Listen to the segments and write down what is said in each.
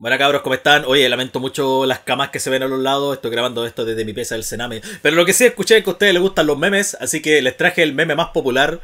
Bueno cabros, ¿cómo están? Oye, lamento mucho las camas que se ven a los lados, estoy grabando esto desde mi pieza del Sename. Pero lo que sí escuché es que a ustedes les gustan los memes, así que les traje el meme más popular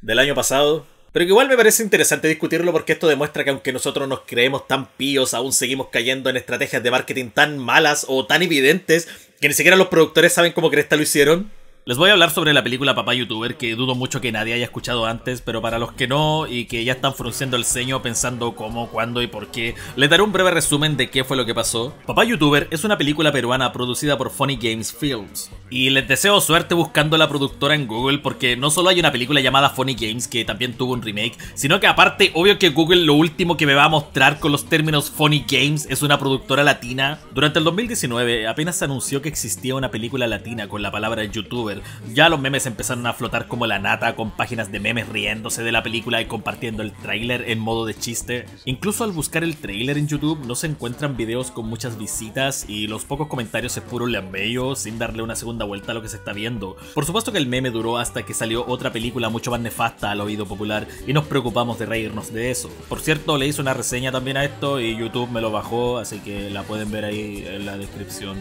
del año pasado. Pero que igual me parece interesante discutirlo porque esto demuestra que aunque nosotros nos creemos tan píos, aún seguimos cayendo en estrategias de marketing tan malas o tan evidentes que ni siquiera los productores saben cómo cresta lo hicieron. Les voy a hablar sobre la película Papá YouTuber, que dudo mucho que nadie haya escuchado antes, pero para los que no y que ya están frunciendo el ceño pensando cómo, cuándo y por qué, les daré un breve resumen de qué fue lo que pasó. Papá YouTuber es una película peruana producida por Funny Games Films, y les deseo suerte buscando la productora en Google porque no solo hay una película llamada Funny Games que también tuvo un remake, sino que aparte, obvio que Google lo último que me va a mostrar con los términos Funny Games es una productora latina. Durante el 2019 apenas se anunció que existía una película latina con la palabra YouTuber ya los memes empezaron a flotar como la nata con páginas de memes riéndose de la película y compartiendo el tráiler en modo de chiste. Incluso al buscar el tráiler en YouTube no se encuentran videos con muchas visitas y los pocos comentarios es puro leambello sin darle una segunda vuelta a lo que se está viendo. Por supuesto que el meme duró hasta que salió otra película mucho más nefasta al oído popular y nos preocupamos de reírnos de eso. Por cierto, le hice una reseña también a esto y YouTube me lo bajó, así que la pueden ver ahí en la descripción.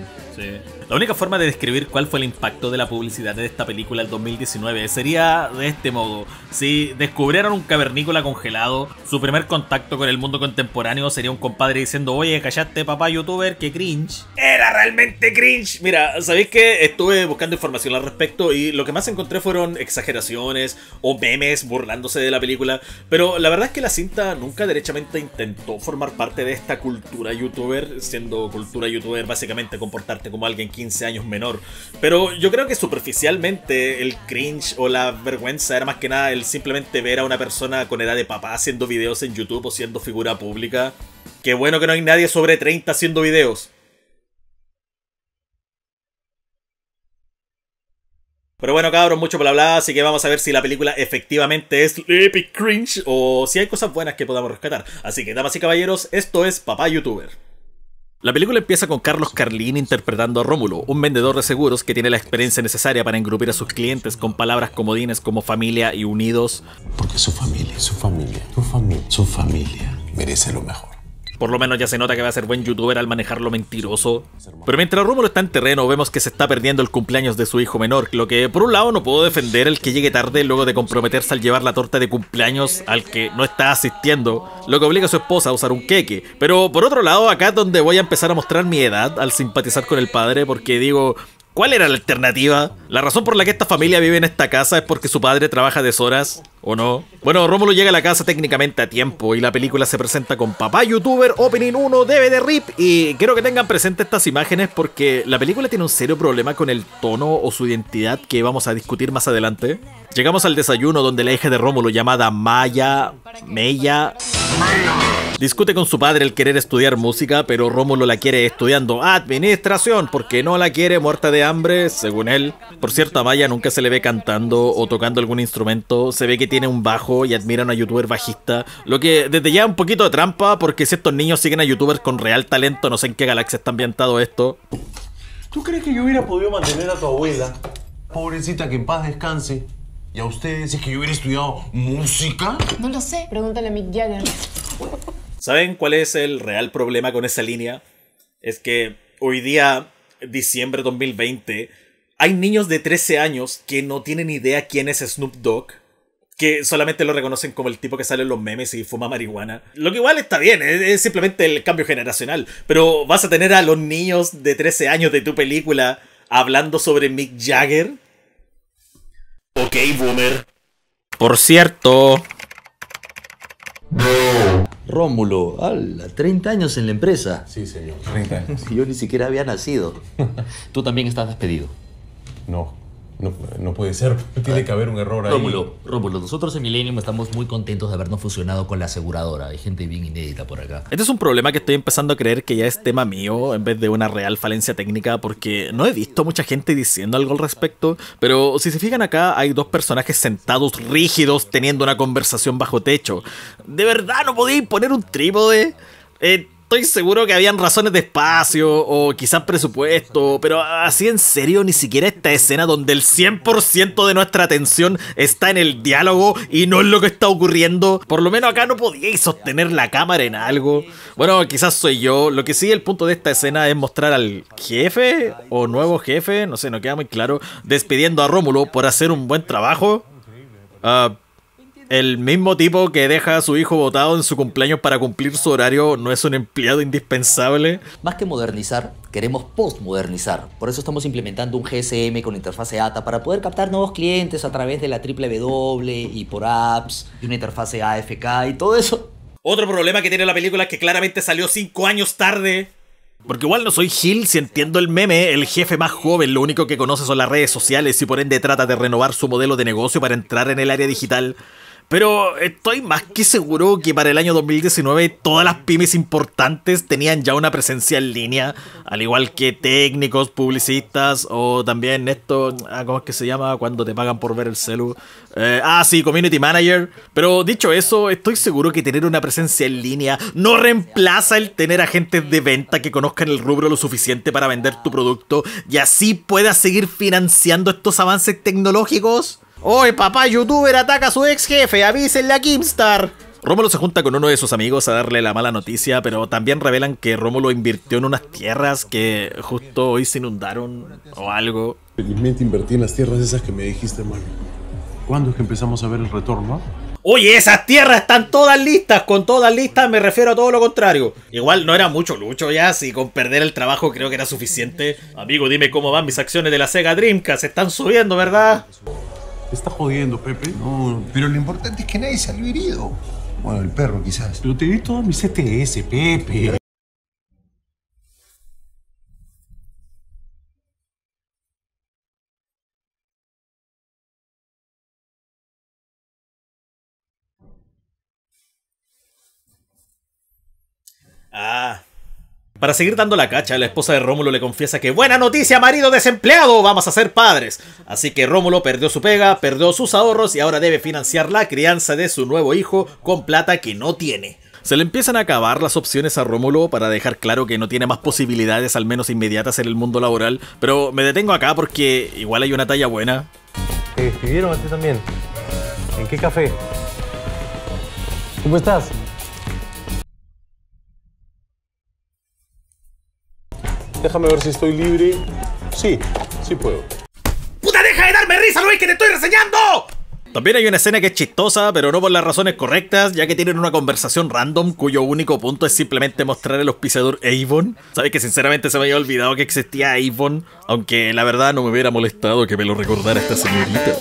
La única forma de describir cuál fue el impacto de la publicidad de esta película del 2019 sería de este modo. Si descubrieran un cavernícola congelado, su primer contacto con el mundo contemporáneo sería un compadre diciendo, oye, callaste papá youtuber, que cringe. Era realmente cringe. Mira, ¿sabéis que estuve buscando información al respecto y lo que más encontré fueron exageraciones o memes burlándose de la película? Pero la verdad es que la cinta nunca derechamente intentó formar parte de esta cultura youtuber, siendo cultura youtuber básicamente comportarte como alguien 15 años menor. Pero yo creo que superficialmente Especialmente el cringe o la vergüenza era más que nada el simplemente ver a una persona con edad de papá haciendo videos en YouTube o siendo figura pública. Qué bueno que no hay nadie sobre 30 haciendo videos. Pero bueno, cabros, mucho bla bla, así que vamos a ver si la película efectivamente es epic cringe o si hay cosas buenas que podamos rescatar. Así que, damas y caballeros, esto es Papá YouTuber. La película empieza con Carlos Carlín interpretando a Rómulo, un vendedor de seguros que tiene la experiencia necesaria para engrupir a sus clientes con palabras comodines como familia y unidos. Porque su familia, su familia, su familia, su familia merece lo mejor. Por lo menos ya se nota que va a ser buen youtuber al manejar lo mentiroso. Pero mientras Rómulo está en terreno, vemos que se está perdiendo el cumpleaños de su hijo menor, lo que por un lado no puedo defender el que llegue tarde luego de comprometerse al llevar la torta de cumpleaños al que no está asistiendo, lo que obliga a su esposa a usar un queque. Pero por otro lado, acá es donde voy a empezar a mostrar mi edad al simpatizar con el padre, porque digo, ¿Cuál era la alternativa? La razón por la que esta familia vive en esta casa es porque su padre trabaja deshoras, ¿o no? Bueno, Rómulo llega a la casa técnicamente a tiempo y la película se presenta con Papá YouTuber Opening 1 DVD RIP y quiero que tengan presente estas imágenes porque la película tiene un serio problema con el tono o su identidad que vamos a discutir más adelante. Llegamos al desayuno donde la hija de Rómulo llamada Maya, Mella... Discute con su padre el querer estudiar música, pero Rómulo la quiere estudiando administración porque no la quiere muerta de hambre, según él. Por cierto, a Maya nunca se le ve cantando o tocando algún instrumento, se ve que tiene un bajo y admira a una youtuber bajista, lo que desde ya un poquito de trampa porque si estos niños siguen a youtubers con real talento, no sé en qué galaxia está ambientado esto. ¿Tú crees que yo hubiera podido mantener a tu abuela? Pobrecita, que en paz descanse. ¿Y a ustedes si es que yo hubiera estudiado música? No lo sé, pregúntale a Mick Jagger. ¿Saben cuál es el real problema con esa línea? Es que hoy día, diciembre 2020, hay niños de 13 años que no tienen idea quién es Snoop Dogg. Que solamente lo reconocen como el tipo que sale en los memes y fuma marihuana. Lo que igual está bien, es, simplemente el cambio generacional. Pero vas a tener a los niños de 13 años de tu película hablando sobre Mick Jagger. Ok, boomer. Por cierto, Rómulo, ¡hala! 30 años en la empresa. Sí, señor, 30 años. Yo ni siquiera había nacido. Tú también estás despedido. No, no, no puede ser. Tiene que haber un error ahí. Rómulo, Rómulo, nosotros en Millennium estamos muy contentos de habernos fusionado con la aseguradora. Hay gente bien inédita por acá. Este es un problema que estoy empezando a creer que ya es tema mío en vez de una real falencia técnica porque no he visto mucha gente diciendo algo al respecto, pero si se fijan acá hay dos personajes sentados rígidos teniendo una conversación bajo techo. ¿De verdad no podéis poner un trípode? Eh, estoy seguro que habían razones de espacio o quizás presupuesto, pero así en serio, ni siquiera esta escena donde el 100% de nuestra atención está en el diálogo y no en lo que está ocurriendo. Por lo menos acá no podíais sostener la cámara en algo. Bueno, quizás soy yo. Lo que sí, el punto de esta escena es mostrar al jefe o nuevo jefe, no sé, no queda muy claro, despidiendo a Rómulo por hacer un buen trabajo. Ah, el mismo tipo que deja a su hijo votado en su cumpleaños para cumplir su horario no es un empleado indispensable. Más que modernizar, queremos postmodernizar. Por eso estamos implementando un GSM con interfase ATA para poder captar nuevos clientes a través de la W y por apps y una interfase AFK y todo eso. Otro problema que tiene la película es que claramente salió 5 años tarde. Porque igual no soy Gil si entiendo el meme, el jefe más joven lo único que conoce son las redes sociales y por ende trata de renovar su modelo de negocio para entrar en el área digital. Pero estoy más que seguro que para el año 2019 todas las pymes importantes tenían ya una presencia en línea, al igual que técnicos, publicistas o también esto, ah, ¿cómo es que se llama cuando te pagan por ver el celu? Eh, ah, sí, community manager. Pero dicho eso, estoy seguro que tener una presencia en línea no reemplaza el tener agentes de venta que conozcan el rubro lo suficiente para vender tu producto y así puedas seguir financiando estos avances tecnológicos. Hoy papá youtuber ataca a su ex jefe, avísenle a Kimstar. Rómulo se junta con uno de sus amigos a darle la mala noticia, pero también revelan que Rómulo invirtió en unas tierras que justo hoy se inundaron o algo. Felizmente invertí en las tierras esas que me dijiste, mano. ¿Cuándo es que empezamos a ver el retorno? Oye, esas tierras están todas listas. Con todas listas me refiero a todo lo contrario. Igual no era mucho lucho ya, si con perder el trabajo creo que era suficiente. Amigo, dime cómo van mis acciones de la Sega Dreamcast. Están subiendo, ¿verdad? Te está jodiendo, Pepe. No, pero lo importante es que nadie salió herido. Bueno, el perro quizás. Pero te di todos mis CTS, Pepe. Para seguir dando la cacha, la esposa de Rómulo le confiesa que buena noticia, marido desempleado, vamos a ser padres. Así que Rómulo perdió su pega, perdió sus ahorros y ahora debe financiar la crianza de su nuevo hijo con plata que no tiene. Se le empiezan a acabar las opciones a Rómulo para dejar claro que no tiene más posibilidades, al menos inmediatas, en el mundo laboral. Pero me detengo acá porque igual hay una talla buena. Te despidieron a ti también. ¿En qué café? ¿Cómo estás? Déjame ver si estoy libre. Sí, sí puedo. ¡Puta, deja de darme risa, no ves que te estoy reseñando! También hay una escena que es chistosa, pero no por las razones correctas, ya que tienen una conversación random cuyo único punto es simplemente mostrar el auspiciador Avon. Sabes que sinceramente se me había olvidado que existía Avon, aunque la verdad no me hubiera molestado que me lo recordara esta señorita.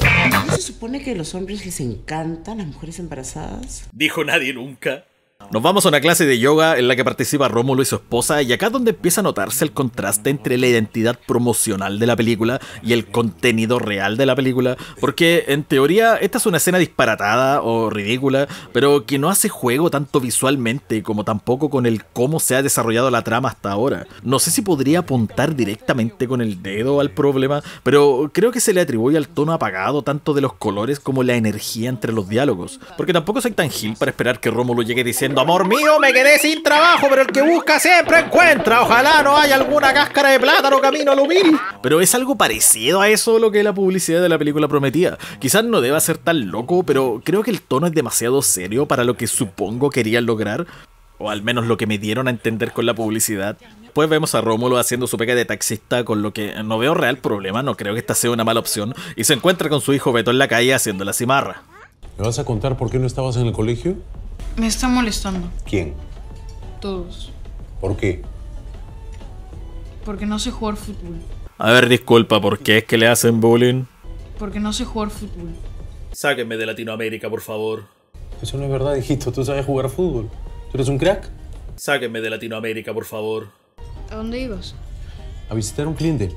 ¿No se supone que a los hombres les encantan las mujeres embarazadas? Dijo nadie nunca. Nos vamos a una clase de yoga en la que participa Rómulo y su esposa y acá es donde empieza a notarse el contraste entre la identidad promocional de la película y el contenido real de la película, porque en teoría esta es una escena disparatada o ridícula, pero que no hace juego tanto visualmente como tampoco con el cómo se ha desarrollado la trama hasta ahora. No sé si podría apuntar directamente con el dedo al problema, pero creo que se le atribuye al tono apagado tanto de los colores como la energía entre los diálogos, porque tampoco soy tan gil para esperar que Rómulo llegue diciendo Amor mío, me quedé sin trabajo, pero el que busca siempre encuentra. Ojalá no haya alguna cáscara de plátano camino al humil. Pero es algo parecido a eso lo que la publicidad de la película prometía. Quizás no deba ser tan loco, pero creo que el tono es demasiado serio para lo que supongo querían lograr. O al menos lo que me dieron a entender con la publicidad. Pues vemos a Rómulo haciendo su pega de taxista, con lo que no veo real problema, no creo que esta sea una mala opción. Y se encuentra con su hijo Beto en la calle haciendo la cimarra. ¿Me vas a contar por qué no estabas en el colegio? Me está molestando. ¿Quién? Todos. ¿Por qué? Porque no sé jugar fútbol. A ver, disculpa, ¿por qué es que le hacen bullying? Porque no sé jugar fútbol. Sáquenme de Latinoamérica, por favor. Eso no es verdad, hijito. Tú sabes jugar fútbol. ¿Tú eres un crack? Sáquenme de Latinoamérica, por favor. ¿A dónde ibas? A visitar a un cliente.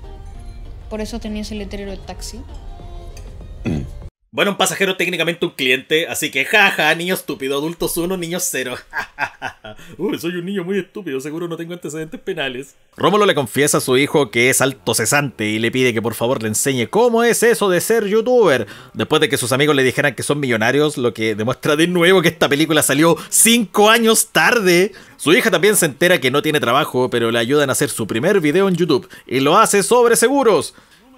Por eso tenías el letrero de taxi. Bueno, un pasajero técnicamente un cliente, así que jaja, niño estúpido, adultos 1, niños 0. Uy, soy un niño muy estúpido, seguro no tengo antecedentes penales. Rómulo le confiesa a su hijo que es alto cesante y le pide que por favor le enseñe cómo es eso de ser youtuber. Después de que sus amigos le dijeran que son millonarios, lo que demuestra de nuevo que esta película salió 5 años tarde. Su hija también se entera que no tiene trabajo, pero le ayudan a hacer su primer video en YouTube y lo hace sobre seguros.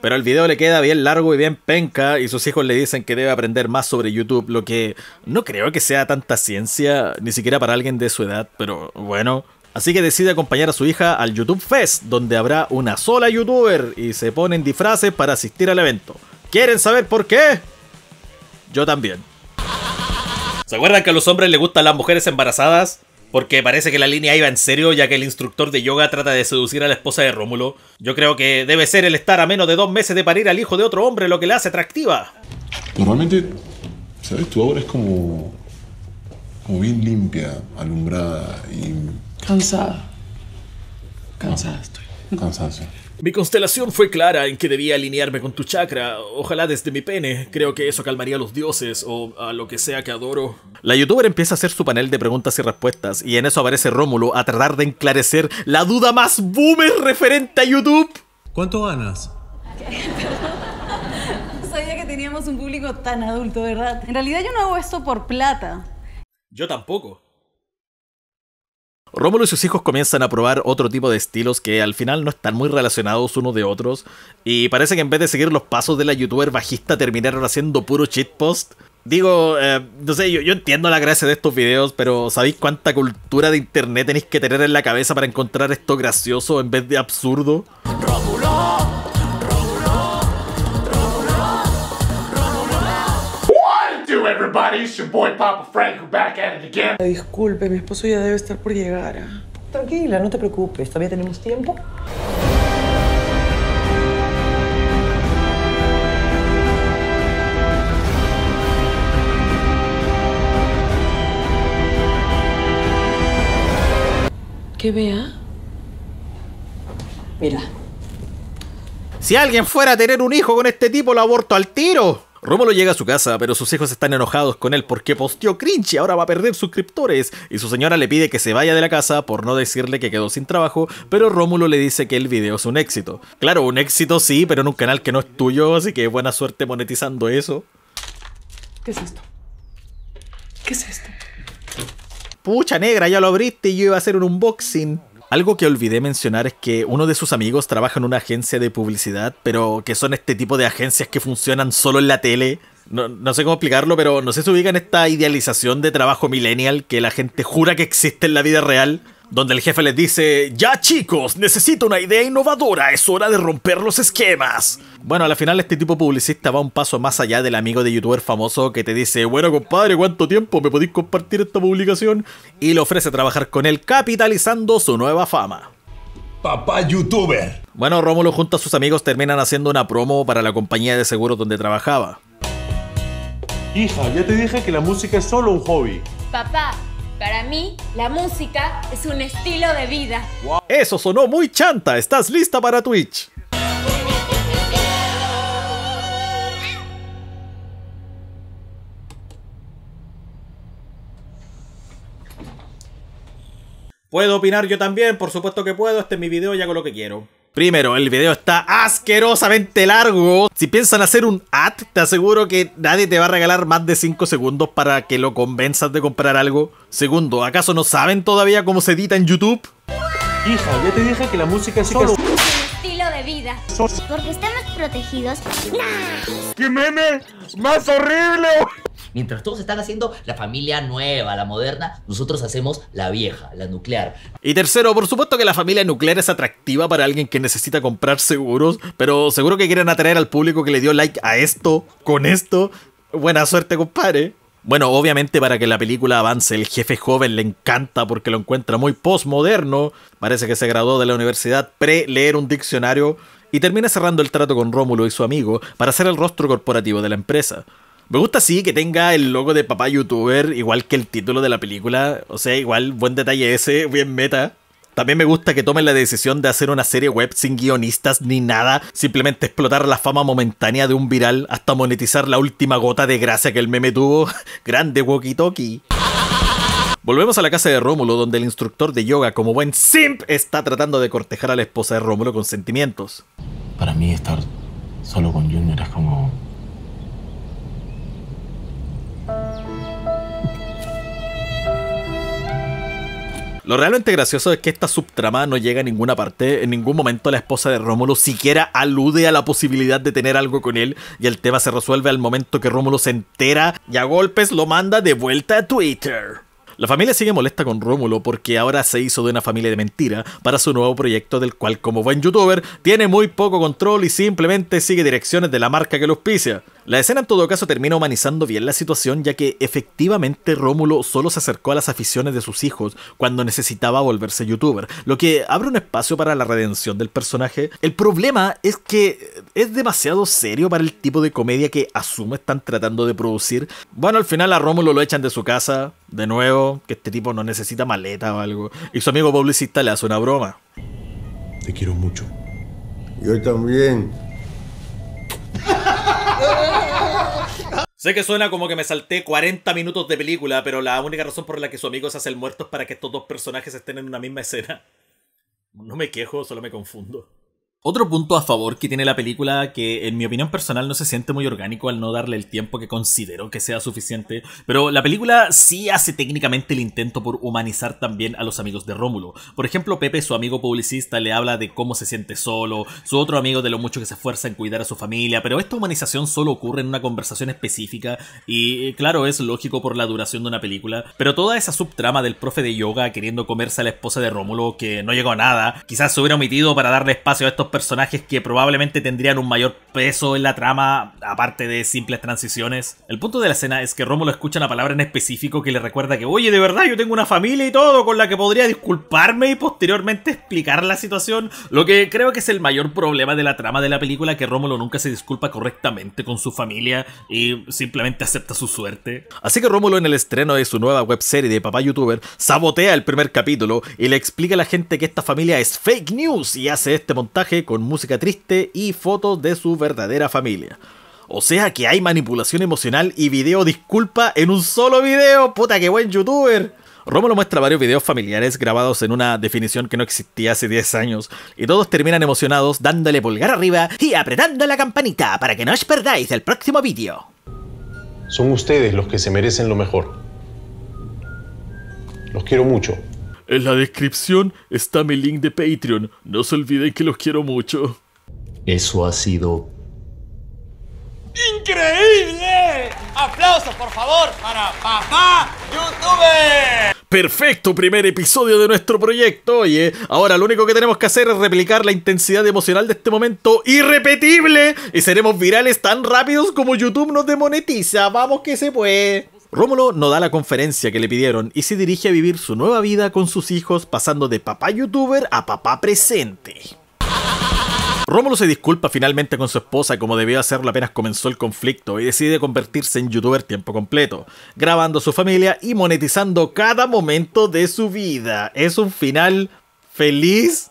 Pero el video le queda bien largo y bien penca y sus hijos le dicen que debe aprender más sobre YouTube, lo que no creo que sea tanta ciencia, ni siquiera para alguien de su edad, pero bueno. Así que decide acompañar a su hija al YouTube Fest, donde habrá una sola youtuber y se ponen disfraces para asistir al evento. ¿Quieren saber por qué? Yo también. ¿Se acuerdan que a los hombres les gustan las mujeres embarazadas? Porque parece que la línea iba en serio, ya que el instructor de yoga trata de seducir a la esposa de Rómulo. Yo creo que debe ser el estar a menos de dos meses de parir al hijo de otro hombre lo que le hace atractiva. Normalmente, ¿sabes? Tu obra es como. como bien limpia, alumbrada y. Cansada. Cansada estoy. cansancio. Mi constelación fue clara en que debía alinearme con tu chakra, ojalá desde mi pene. Creo que eso calmaría a los dioses o a lo que sea que adoro. La youtuber empieza a hacer su panel de preguntas y respuestas, y en eso aparece Rómulo a tratar de enclarecer la duda más boomer referente a YouTube. ¿Cuánto ganas? No sabía que teníamos un público tan adulto, ¿verdad? En realidad yo no hago esto por plata. Yo tampoco. Rómulo y sus hijos comienzan a probar otro tipo de estilos que al final no están muy relacionados unos de otros y parece que en vez de seguir los pasos de la youtuber bajista terminaron haciendo puro shitpost. Digo, eh, no sé, yo, yo entiendo la gracia de estos videos, pero ¿sabéis cuánta cultura de internet tenéis que tener en la cabeza para encontrar esto gracioso en vez de absurdo? Everybody, it's your boy Papa Franco back at it again. Disculpe, mi esposo ya debe estar por llegar. Tranquila, no te preocupes, todavía tenemos tiempo. ¿Qué vea? Mira. Si alguien fuera a tener un hijo con este tipo, lo aborto al tiro. Rómulo llega a su casa, pero sus hijos están enojados con él porque posteó cringe y ahora va a perder suscriptores. Y su señora le pide que se vaya de la casa por no decirle que quedó sin trabajo, pero Rómulo le dice que el video es un éxito. Claro, un éxito sí, pero en un canal que no es tuyo, así que buena suerte monetizando eso. ¿Qué es esto? ¿Qué es esto? Pucha negra, ya lo abriste y yo iba a hacer un unboxing. Algo que olvidé mencionar es que uno de sus amigos trabaja en una agencia de publicidad, pero que son este tipo de agencias que funcionan solo en la tele. No, sé cómo explicarlo, pero no sé si ubican esta idealización de trabajo millennial que la gente jura que existe en la vida real. Donde el jefe les dice, ya chicos, necesito una idea innovadora, es hora de romper los esquemas. Bueno, al final este tipo publicista va un paso más allá del amigo de youtuber famoso que te dice, bueno compadre, ¿cuánto tiempo me podéis compartir esta publicación? Y le ofrece trabajar con él capitalizando su nueva fama. Papá youtuber. Bueno, Rómulo junto a sus amigos terminan haciendo una promo para la compañía de seguros donde trabajaba. Hija, ya te dije que la música es solo un hobby. Papá, para mí, la música es un estilo de vida. Eso sonó muy chanta, ¿estás lista para Twitch? Puedo opinar yo también, por supuesto que puedo, este es mi video y hago lo que quiero. Primero, el video está asquerosamente largo. Si piensan hacer un ad, te aseguro que nadie te va a regalar más de 5 segundos para que lo convenzas de comprar algo. Segundo, ¿acaso no saben todavía cómo se edita en YouTube? Hija, ya te dije que la música es solo... Estilo de vida. Porque estamos protegidos. ¡Qué meme más horrible! Mientras todos están haciendo la familia nueva, la moderna, nosotros hacemos la vieja, la nuclear. Y tercero, por supuesto que la familia nuclear es atractiva para alguien que necesita comprar seguros, pero seguro que quieren atraer al público que le dio like a esto, con esto. Buena suerte, compadre. Bueno, obviamente para que la película avance, el jefe joven le encanta porque lo encuentra muy postmoderno. Parece que se graduó de la universidad pre-leer un diccionario y termina cerrando el trato con Rómulo y su amigo para ser el rostro corporativo de la empresa. Me gusta sí que tenga el logo de papá youtuber, igual que el título de la película. O sea, igual, buen detalle ese, bien meta. También me gusta que tomen la decisión de hacer una serie web sin guionistas ni nada, simplemente explotar la fama momentánea de un viral hasta monetizar la última gota de gracia que el meme tuvo. Grande walkie talkie. Volvemos a la casa de Rómulo, donde el instructor de yoga, como buen simp, está tratando de cortejar a la esposa de Rómulo con sentimientos. Para mí estar solo con Junior es como... Lo realmente gracioso es que esta subtrama no llega a ninguna parte. En ningún momento la esposa de Rómulo siquiera alude a la posibilidad de tener algo con él. Y el tema se resuelve al momento que Rómulo se entera y a golpes lo manda de vuelta a Twitter. La familia sigue molesta con Rómulo porque ahora se hizo de una familia de mentira para su nuevo proyecto del cual como buen youtuber tiene muy poco control y simplemente sigue direcciones de la marca que lo auspicia. La escena en todo caso termina humanizando bien la situación ya que efectivamente Rómulo solo se acercó a las aficiones de sus hijos cuando necesitaba volverse youtuber, lo que abre un espacio para la redención del personaje. El problema es que es demasiado serio para el tipo de comedia que asumo están tratando de producir. Bueno, al final a Rómulo lo echan de su casa, de nuevo, que este tipo no necesita maleta o algo, y su amigo publicista le hace una broma. Te quiero mucho. Yo también. Sé que suena como que me salté 40 minutos de película, pero la única razón por la que su amigo se hace el muerto es para que estos dos personajes estén en una misma escena. No me quejo, solo me confundo. Otro punto a favor que tiene la película, que en mi opinión personal no se siente muy orgánico al no darle el tiempo que considero que sea suficiente, pero la película sí hace técnicamente el intento por humanizar también a los amigos de Rómulo. Por ejemplo, Pepe, su amigo publicista, le habla de cómo se siente solo, su otro amigo de lo mucho que se esfuerza en cuidar a su familia, pero esta humanización solo ocurre en una conversación específica y claro, es lógico por la duración de una película, pero toda esa subtrama del profe de yoga queriendo comerse a la esposa de Rómulo que no llegó a nada, quizás se hubiera omitido para darle espacio a estos personajes que probablemente tendrían un mayor peso en la trama, aparte de simples transiciones. El punto de la escena es que Rómulo escucha una palabra en específico que le recuerda que, oye, de verdad, yo tengo una familia y todo con la que podría disculparme y posteriormente explicar la situación. Lo que creo que es el mayor problema de la trama de la película, que Rómulo nunca se disculpa correctamente con su familia y simplemente acepta su suerte. Así que Rómulo en el estreno de su nueva webserie de papá youtuber sabotea el primer capítulo y le explica a la gente que esta familia es fake news y hace este montaje con música triste y fotos de su verdadera familia. O sea que hay manipulación emocional y video disculpa en un solo video. Puta que buen youtuber. Rómulo muestra varios videos familiares grabados en una definición que no existía hace 10 años, y todos terminan emocionados dándole pulgar arriba y apretando la campanita para que no os perdáis el próximo vídeo. Son ustedes los que se merecen lo mejor. Los quiero mucho. En la descripción está mi link de Patreon. No se olviden que los quiero mucho. Eso ha sido ¡Increíble! ¡Aplausos, por favor, para Papá YouTuber! Perfecto primer episodio de nuestro proyecto. Oye, ahora lo único que tenemos que hacer es replicar la intensidad emocional de este momento irrepetible y seremos virales tan rápidos como YouTube nos demonetiza. Vamos que se puede. Rómulo no da la conferencia que le pidieron y se dirige a vivir su nueva vida con sus hijos pasando de papá youtuber a papá presente. Rómulo se disculpa finalmente con su esposa como debió hacerlo apenas comenzó el conflicto y decide convertirse en youtuber tiempo completo, grabando a su familia y monetizando cada momento de su vida. ¿Es un final feliz?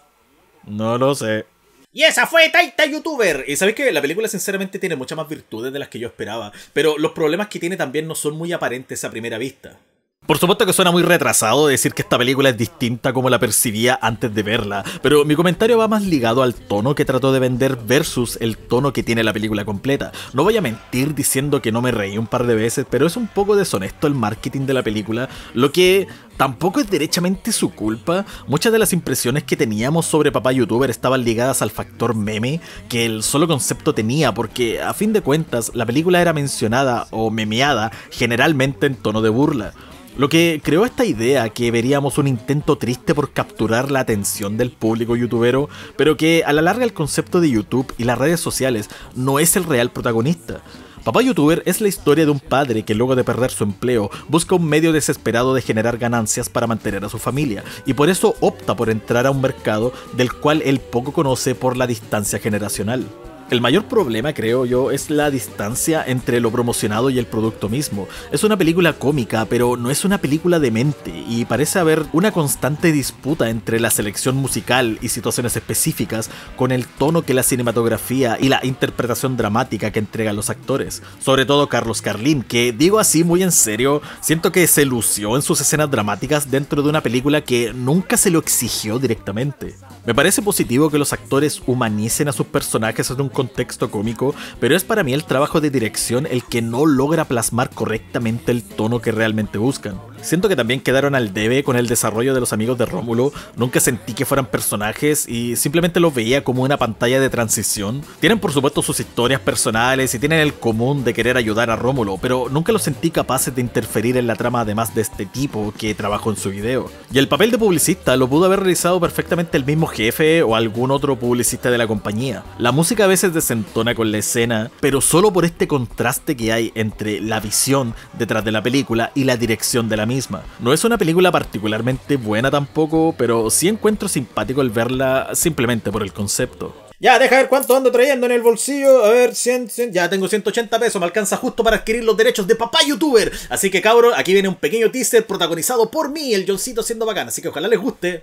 No lo sé. Y esa fue Taita YouTuber. Y sabéis que la película sinceramente tiene muchas más virtudes de las que yo esperaba, pero los problemas que tiene también no son muy aparentes a primera vista. Por supuesto que suena muy retrasado decir que esta película es distinta como la percibía antes de verla, pero mi comentario va más ligado al tono que trató de vender versus el tono que tiene la película completa. No voy a mentir diciendo que no me reí un par de veces, pero es un poco deshonesto el marketing de la película, lo que tampoco es derechamente su culpa. Muchas de las impresiones que teníamos sobre papá youtuber estaban ligadas al factor meme que el solo concepto tenía, porque a fin de cuentas la película era mencionada o memeada generalmente en tono de burla. Lo que creó esta idea que veríamos un intento triste por capturar la atención del público youtubero, pero que a la larga el concepto de YouTube y las redes sociales no es el real protagonista. Papá Youtuber es la historia de un padre que luego de perder su empleo busca un medio desesperado de generar ganancias para mantener a su familia y por eso opta por entrar a un mercado del cual él poco conoce por la distancia generacional. El mayor problema, creo yo, es la distancia entre lo promocionado y el producto mismo. Es una película cómica, pero no es una película de mente, y parece haber una constante disputa entre la selección musical y situaciones específicas con el tono que la cinematografía y la interpretación dramática que entregan los actores. Sobre todo Carlos Carlín, que digo así muy en serio, siento que se lució en sus escenas dramáticas dentro de una película que nunca se lo exigió directamente. Me parece positivo que los actores humanicen a sus personajes en un contexto cómico, pero es para mí el trabajo de dirección el que no logra plasmar correctamente el tono que realmente buscan. Siento que también quedaron al debe con el desarrollo de los amigos de Rómulo, nunca sentí que fueran personajes y simplemente los veía como una pantalla de transición. Tienen por supuesto sus historias personales y tienen el común de querer ayudar a Rómulo, pero nunca los sentí capaces de interferir en la trama además de este tipo que trabajó en su video. Y el papel de publicista lo pudo haber realizado perfectamente el mismo jefe o algún otro publicista de la compañía. La música a veces desentona con la escena, pero solo por este contraste que hay entre la visión detrás de la película y la dirección de la misma. No es una película particularmente buena tampoco, pero sí encuentro simpático el verla simplemente por el concepto. Ya, deja ver cuánto ando trayendo en el bolsillo. A ver, 100, 100, ya tengo 180 pesos. Me alcanza justo para adquirir los derechos de papá youtuber. Así que cabros, aquí viene un pequeño teaser protagonizado por mí, el Johncito siendo bacán. Así que ojalá les guste.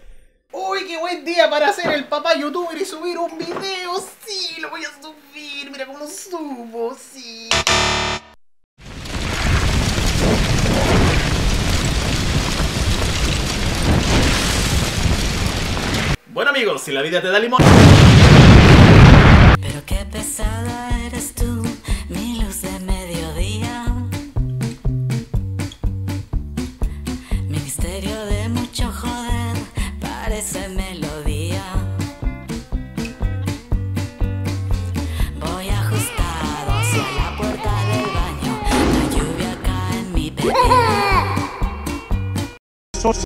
Uy, qué buen día para hacer el papá youtuber y subir un video. Sí, lo voy a subir. Mira cómo lo subo, sí. Amigos, si la vida te da limón...